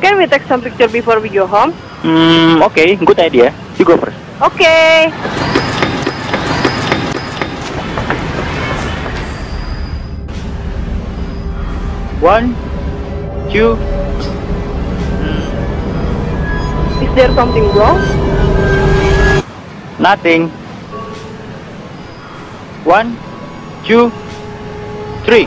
Can we take some picture before we go home? Hmm, okay, good idea. You go first. Okay. One, two. Is there something wrong? Nothing. One, two, three.